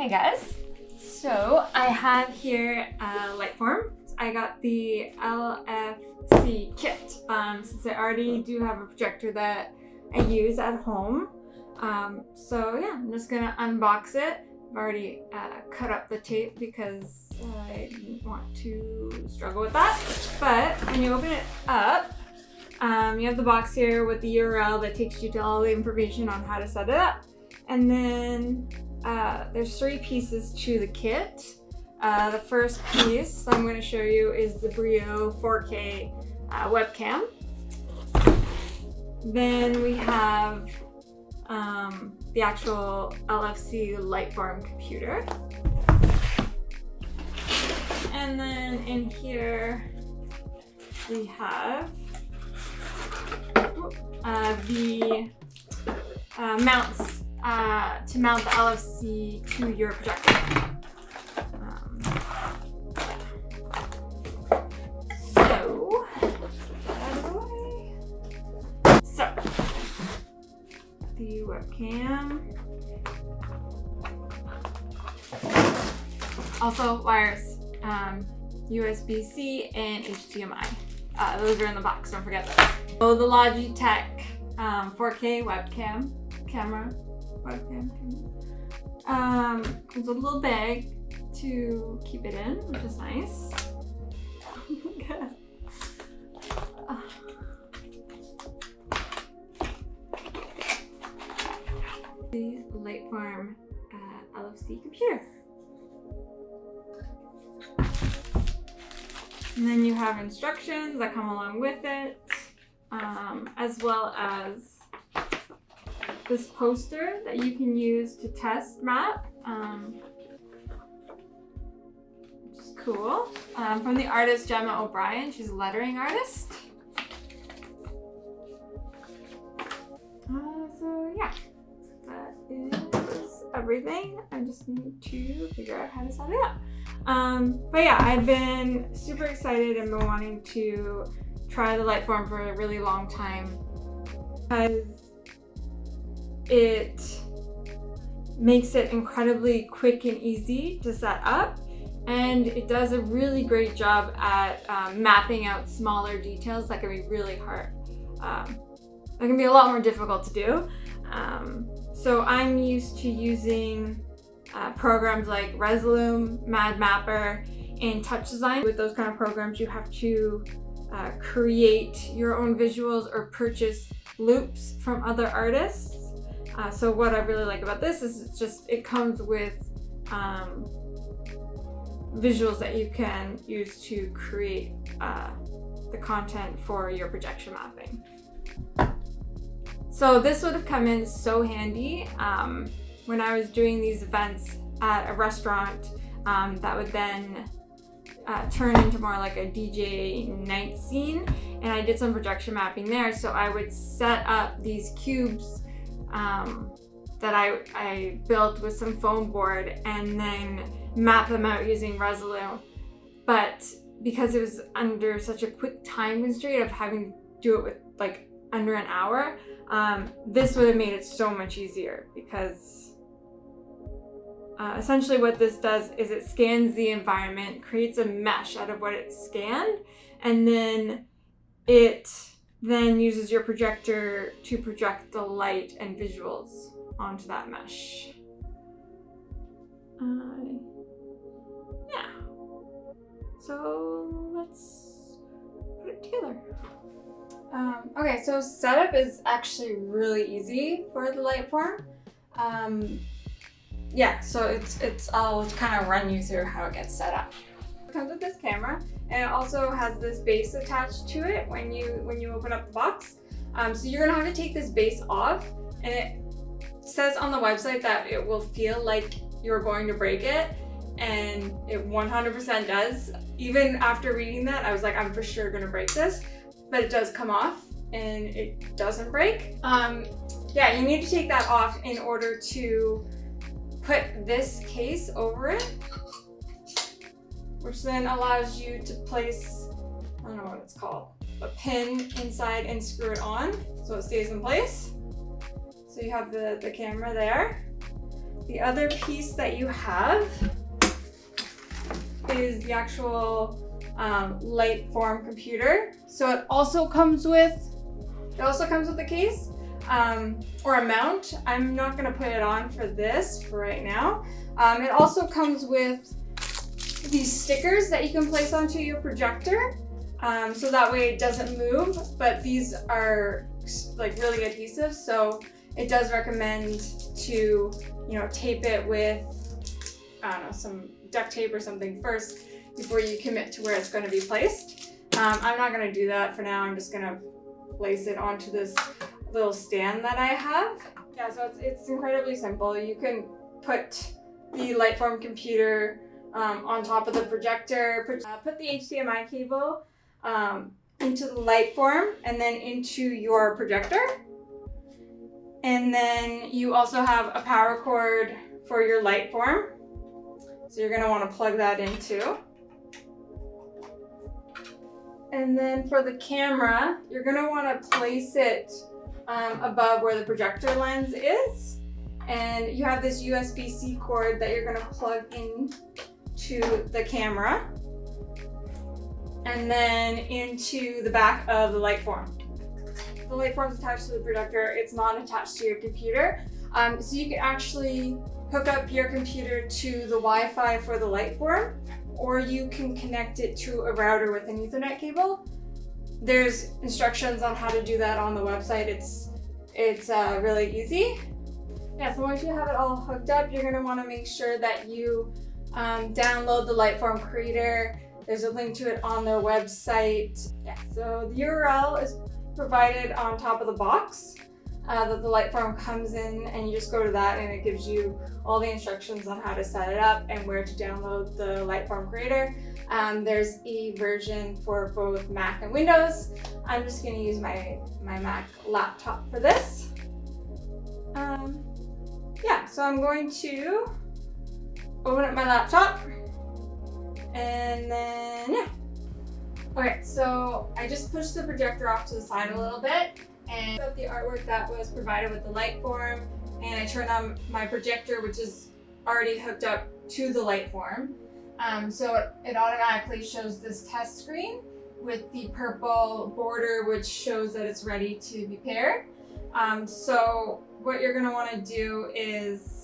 Hey guys, so I have here a Lightform. I got the LFC kit um, since I already do have a projector that I use at home. Um, so yeah, I'm just gonna unbox it. I've already uh, cut up the tape because I didn't want to struggle with that. But when you open it up, um, you have the box here with the URL that takes you to all the information on how to set it up. And then uh, there's three pieces to the kit. Uh, the first piece I'm going to show you is the Brio 4K uh, webcam. Then we have um, the actual LFC Lightform computer. And then in here we have uh, the uh, mounts uh, to mount the LFC to your projector. Um, so, the. So, the webcam. Also wires, um, USB-C and HDMI. Uh, those are in the box, don't forget those. So the Logitech um, 4K webcam camera webcam um, with a little bag to keep it in, which is nice. the Lightform uh, LFC computer. And then you have instructions that come along with it, um, as well as this poster that you can use to test map, um, which is cool. Um, from the artist Gemma O'Brien, she's a lettering artist. Uh, so yeah, that is everything. I just need to figure out how to set it up. Um, but yeah, I've been super excited and been wanting to try the Lightform for a really long time because it makes it incredibly quick and easy to set up and it does a really great job at um, mapping out smaller details that can be really hard. Um, that can be a lot more difficult to do. Um, so I'm used to using uh, programs like Resolume, MadMapper, and Touch Design. With those kind of programs, you have to uh, create your own visuals or purchase loops from other artists. Uh, so what I really like about this is it's just, it comes with um, visuals that you can use to create uh, the content for your projection mapping. So this would have come in so handy um, when I was doing these events at a restaurant um, that would then uh, turn into more like a DJ night scene and I did some projection mapping there so I would set up these cubes um, that I, I built with some foam board and then map them out using Resolume but because it was under such a quick time constraint of having to do it with like under an hour um, this would have made it so much easier because uh, essentially what this does is it scans the environment, creates a mesh out of what it scanned, and then it then uses your projector to project the light and visuals onto that mesh. Uh, yeah. So let's put it together. Um, okay, so setup is actually really easy for the Lightform. Um, yeah, so it's it's I'll kind of run you through how it gets set up. Comes with this camera, and it also has this base attached to it when you when you open up the box. Um, so you're gonna have to take this base off, and it says on the website that it will feel like you're going to break it, and it 100% does. Even after reading that, I was like, I'm for sure gonna break this, but it does come off and it doesn't break. Um, yeah, you need to take that off in order to put this case over it, which then allows you to place, I don't know what it's called, a pin inside and screw it on so it stays in place. So you have the, the camera there. the other piece that you have is the actual um, Lightform computer. So it also comes with, it also comes with a case um, or a mount. I'm not gonna put it on for this for right now. Um, it also comes with these stickers that you can place onto your projector. Um, so that way it doesn't move, but these are like really adhesive. So it does recommend to, you know, tape it with, I don't know, some duct tape or something first before you commit to where it's going to be placed. Um, I'm not going to do that for now. I'm just going to place it onto this little stand that I have. Yeah, so it's, it's incredibly simple. You can put the Lightform computer um, on top of the projector, uh, put the HDMI cable um, into the Lightform and then into your projector. And then you also have a power cord for your Lightform. So you're gonna wanna plug that in too. And then for the camera, you're gonna wanna place it um, above where the projector lens is. And you have this USB-C cord that you're gonna plug in to the camera and then into the back of the Lightform. The Lightform is attached to the projector, it's not attached to your computer. Um, so you can actually hook up your computer to the Wi-Fi for the Lightform, or you can connect it to a router with an Ethernet cable. There's instructions on how to do that on the website. It's it's uh, really easy. Yeah, so once you have it all hooked up, you're gonna wanna make sure that you um, download the Lightform Creator. There's a link to it on their website. Yeah, so the URL is provided on top of the box uh, that the Lightform comes in and you just go to that and it gives you all the instructions on how to set it up and where to download the Lightform Creator. Um, there's a version for both Mac and Windows. I'm just gonna use my, my Mac laptop for this. Um, yeah, so I'm going to open up my laptop and then yeah. Okay, so I just pushed the projector off to the side a little bit and the artwork that was provided with the Lightform and I turned on my projector which is already hooked up to the Lightform. Um, so it, it automatically shows this test screen with the purple border which shows that it's ready to be paired. Um, so what you're going to want to do is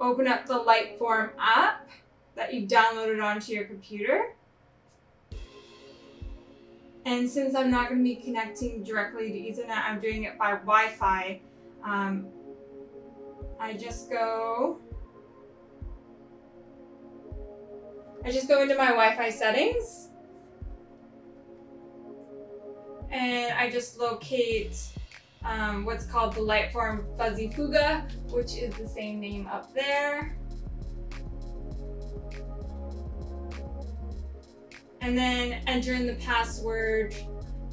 open up the Lightform app that you've downloaded onto your computer and since I'm not going to be connecting directly to Ethernet, I'm doing it by Wi-Fi. Um, I just go, I just go into my Wi-Fi settings and I just locate um, what's called the Lightform Fuzzy Fuga, which is the same name up there. and then enter in the password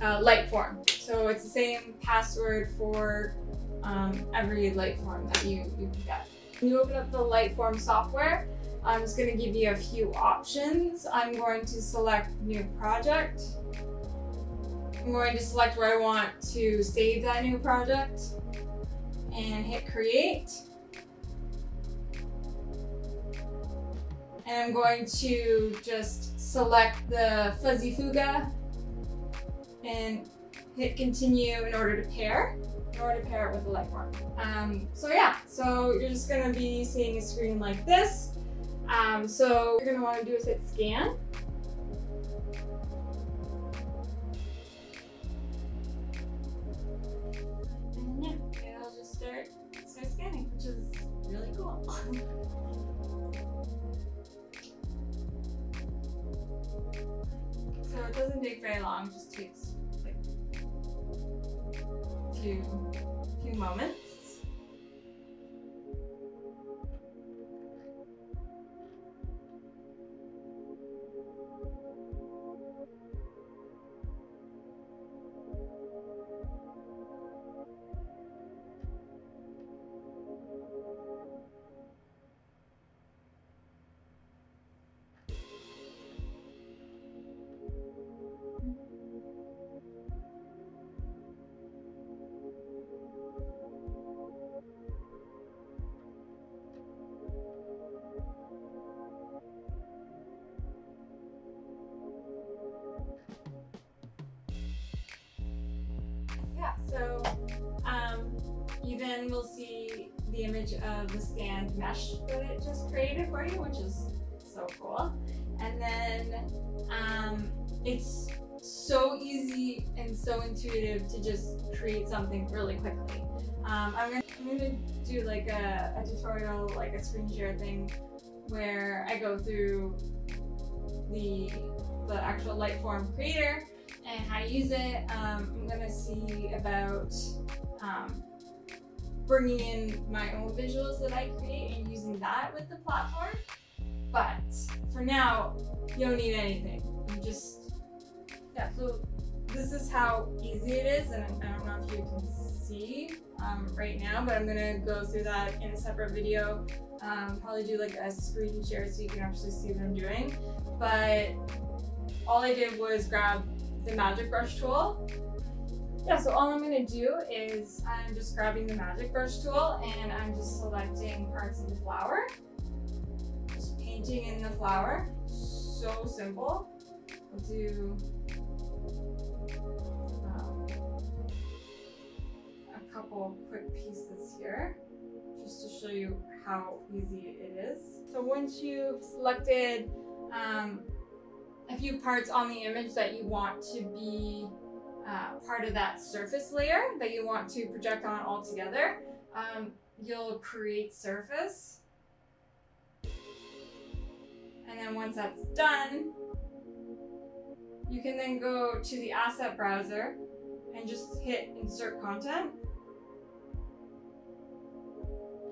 uh, Lightform. So it's the same password for um, every Lightform that you, you get. When you open up the Lightform software, I'm just going to give you a few options. I'm going to select new project. I'm going to select where I want to save that new project and hit create. And I'm going to just select the fuzzy fuga and hit continue in order to pair, in order to pair it with the Lightform. Um, so yeah, so you're just gonna be seeing a screen like this. Um, so you're gonna wanna do is hit scan. Doesn't take very long, just takes like few, few moments. Then we'll see the image of the scanned mesh that it just created for you, which is so cool. And then um, it's so easy and so intuitive to just create something really quickly. Um, I'm, gonna, I'm, gonna, do like a, a, tutorial, like a screen share thing, where I go through the the actual Lightform creator and how to use it. Um, I'm gonna see about um, bringing in my own visuals that I create and using that with the platform. But for now, you don't need anything. You just, yeah, so this is how easy it is. And I don't know if you can see um, right now, but I'm gonna go through that in a separate video. Um, probably do like a screen share so you can actually see what I'm doing. But all I did was grab the magic brush tool. Yeah, so all I'm gonna do is I'm just grabbing the magic brush tool and I'm just selecting parts of the flower. Just painting in the flower. So simple. I'll do um, a couple quick pieces here just to show you how easy it is. So once you've selected um, a few parts on the image that you want to be uh, part of that surface layer that you want to project on all together, um, you'll create surface. And then once that's done, you can then go to the asset browser and just hit insert content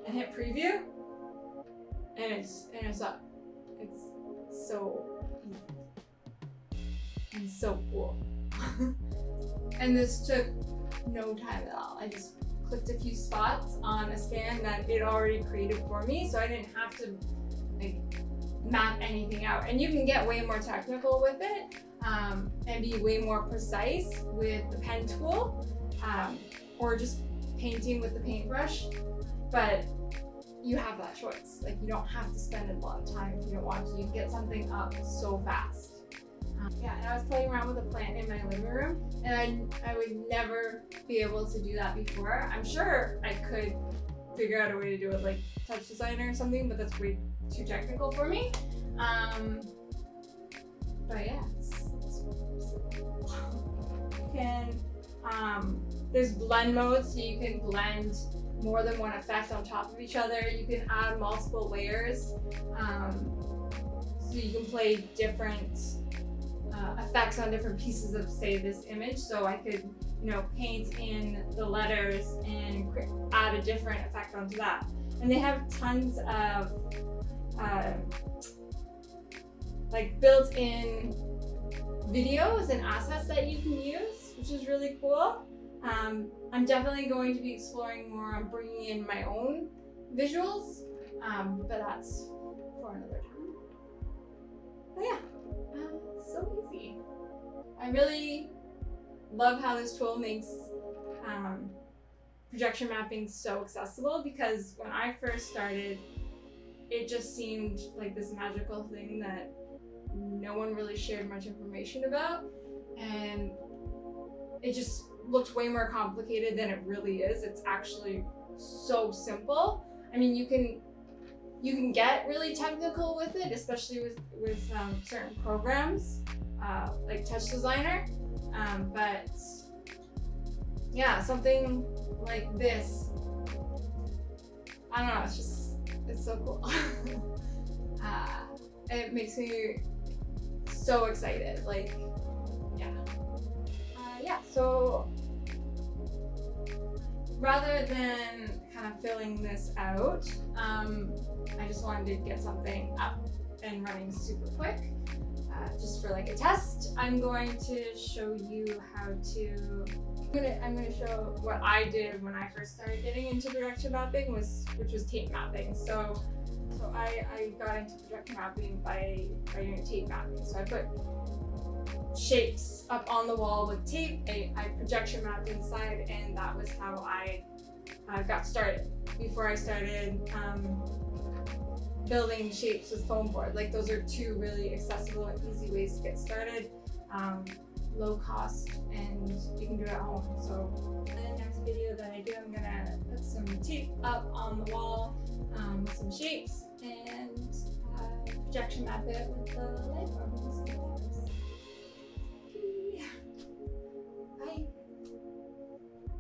and hit preview and it's and it's up. It's so and so cool. and this took no time at all. I just clicked a few spots on a scan that it already created for me, so I didn't have to like map anything out. And you can get way more technical with it um, and be way more precise with the pen tool um, or just painting with the paintbrush. But you have that choice. Like you don't have to spend a lot of time if you don't want to. You get something up so fast. Yeah, and I was playing around with a plant in my living room, and I, I would never be able to do that before. I'm sure I could figure out a way to do it like touch designer or something, but that's way too technical for me. Um, but yeah, it's, it's you can um, there's blend mode, so you can blend more than one effect on top of each other. You can add multiple layers. Um, so you can play different uh, effects on different pieces of, say, this image. So I could, you know, paint in the letters and add a different effect onto that. And they have tons of uh, like built-in videos and assets that you can use, which is really cool. Um, I'm definitely going to be exploring more on bringing in my own visuals, um, but that's for another time. But yeah, uh, so easy. I really love how this tool makes um, projection mapping so accessible because when I first started, it just seemed like this magical thing that no one really shared much information about. And it just looked way more complicated than it really is. It's actually so simple. I mean, you can you can get really technical with it, especially with with um, certain programs uh, like Touch Designer. Um, but yeah, something like this, I don't know. It's just it's so cool. uh, it makes me so excited. Like, yeah, uh, yeah. So rather than kind of filling this out, um, I just wanted to get something up and running super quick. Uh, just for like a test, I'm going to show you how to. I'm gonna, I'm gonna show what I did when I first started getting into projection mapping, was which was tape mapping. So, so I, I got into projection mapping by by doing tape mapping. So I put shapes up on the wall with tape. I, I projection mapped inside, and that was how I uh, got started. Before I started um, building shapes with foam board, like those are two really accessible and easy ways to get started. Um, low cost, and you can do it at home. So in the next video that I do, I'm gonna put some tape up on the wall um, with some shapes and uh, projection map it with the light.